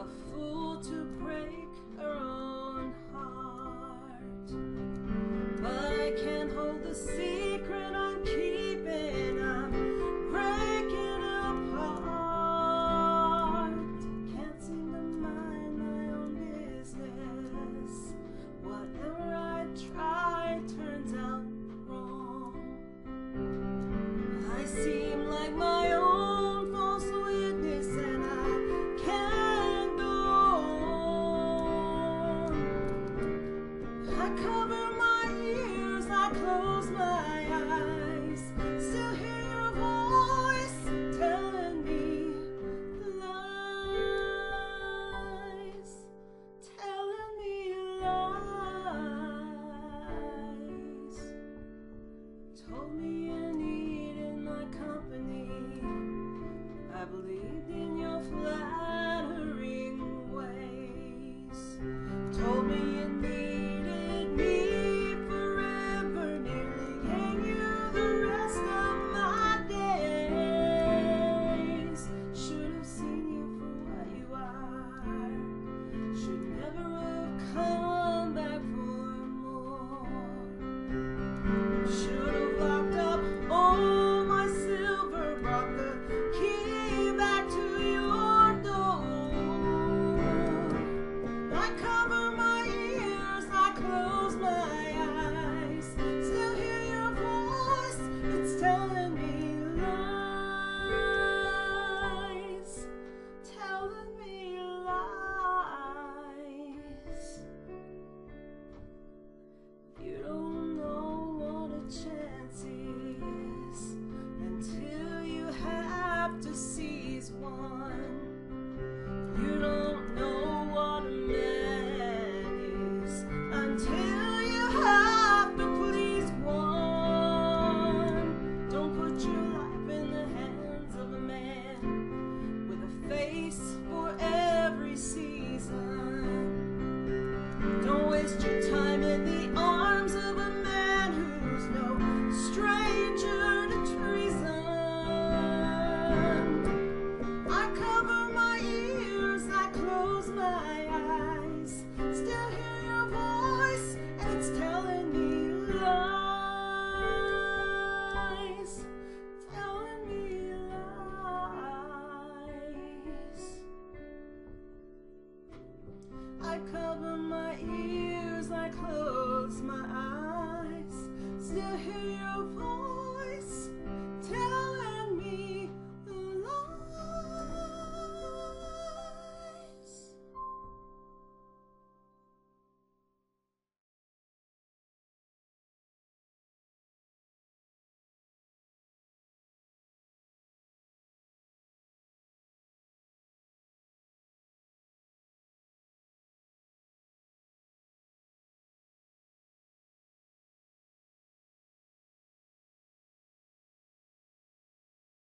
a fool to break her own heart. But I can't hold the secret. I cover my ears, I close. one. my ears, I close my eyes, still hear your voice.